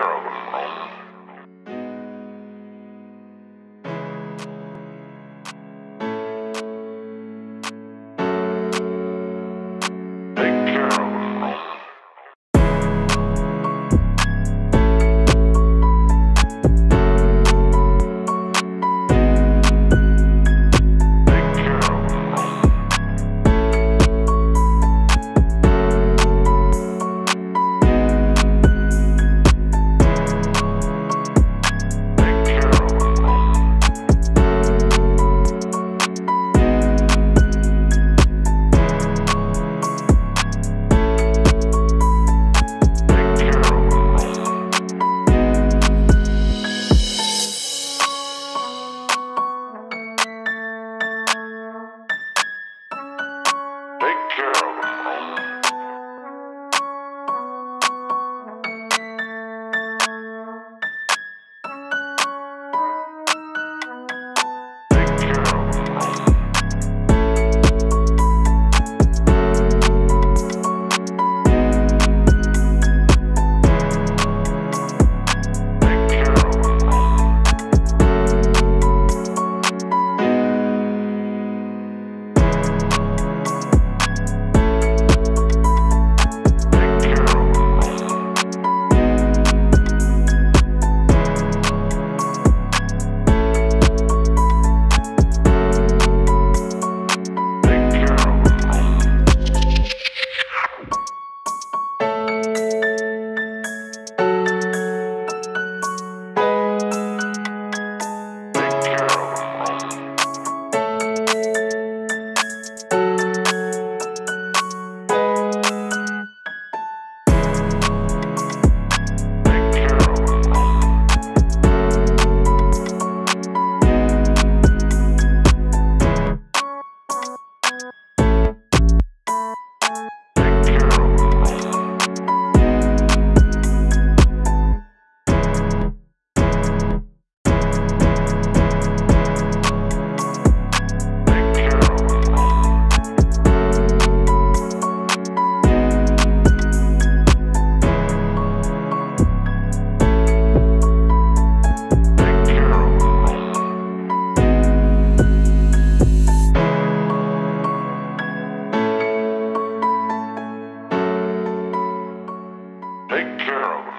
them, Take care of them.